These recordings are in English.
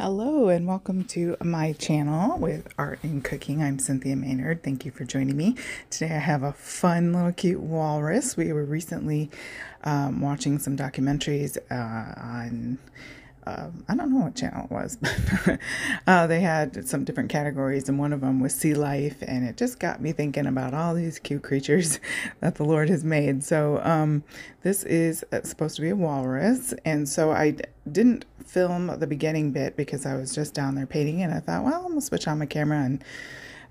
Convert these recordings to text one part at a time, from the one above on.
Hello and welcome to my channel with art and cooking. I'm Cynthia Maynard. Thank you for joining me. Today I have a fun little cute walrus. We were recently um, watching some documentaries uh, on uh, I don't know what channel it was, but uh, they had some different categories, and one of them was sea life, and it just got me thinking about all these cute creatures that the Lord has made. So, um, this is uh, supposed to be a walrus, and so I d- didn't film the beginning bit because I was just down there painting, and I thought, well, I'm gonna switch on my camera and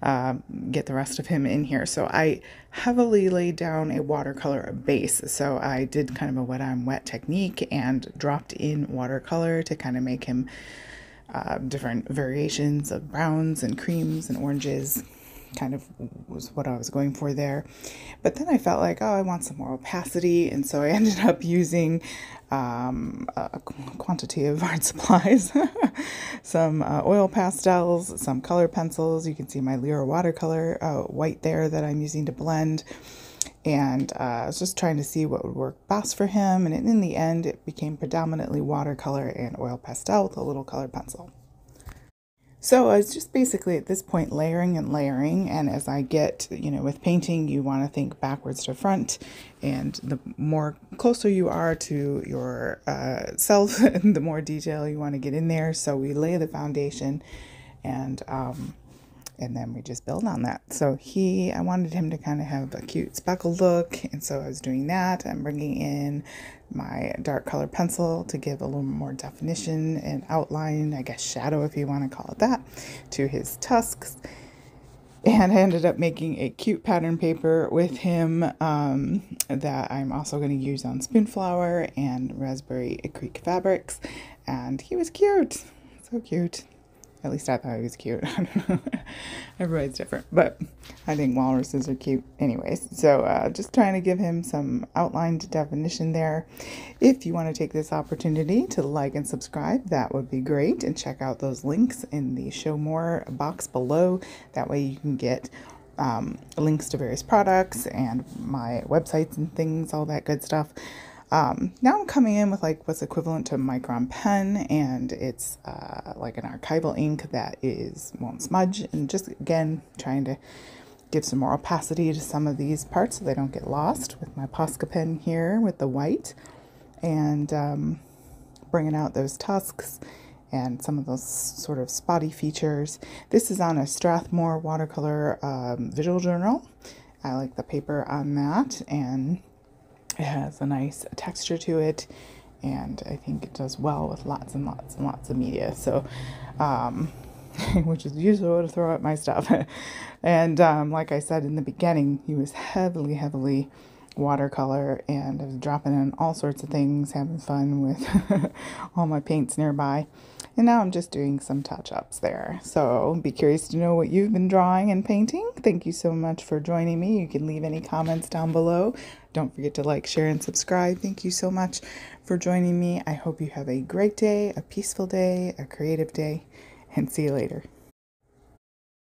uh, get the rest of him in here. So I heavily laid down a watercolor base. So I did kind of a wet on wet technique and dropped in watercolor to kind of make him uh, different variations of browns and creams and oranges kind of was what I was going for there. But then I felt like, oh, I want some more opacity. And so I ended up using um, a quantity of art supplies, some uh, oil pastels, some color pencils. You can see my Lyra watercolor uh, white there that I'm using to blend. And uh, I was just trying to see what would work best for him. And in the end, it became predominantly watercolor and oil pastel with a little color pencil. So I was just basically at this point layering and layering. And as I get, you know, with painting, you want to think backwards to front. And the more closer you are to your uh, self, the more detail you want to get in there. So we lay the foundation and um, and then we just build on that. So he, I wanted him to kind of have a cute speckle look, and so I was doing that. I'm bringing in my dark color pencil to give a little more definition and outline, I guess shadow if you want to call it that, to his tusks. And I ended up making a cute pattern paper with him um, that I'm also going to use on Spoonflower and Raspberry Creek fabrics. And he was cute, so cute. At least I thought he was cute. Everybody's different, but I think walruses are cute anyways. So uh, just trying to give him some outlined definition there. If you want to take this opportunity to like and subscribe, that would be great. And check out those links in the show more box below. That way you can get um, links to various products and my websites and things, all that good stuff. Um, now I'm coming in with like what's equivalent to a micron pen, and it's uh, like an archival ink that is won't smudge, and just again trying to give some more opacity to some of these parts so they don't get lost with my Posca pen here with the white, and um, bringing out those tusks and some of those sort of spotty features. This is on a Strathmore watercolor um, visual journal. I like the paper on that and it has a nice texture to it, and I think it does well with lots and lots and lots of media. So, um, which is usually what I throw at my stuff. and um, like I said in the beginning, he was heavily, heavily watercolor, and I was dropping in all sorts of things, having fun with all my paints nearby. And now I'm just doing some touch ups there. So be curious to know what you've been drawing and painting. Thank you so much for joining me. You can leave any comments down below. Don't forget to like, share, and subscribe. Thank you so much for joining me. I hope you have a great day, a peaceful day, a creative day, and see you later.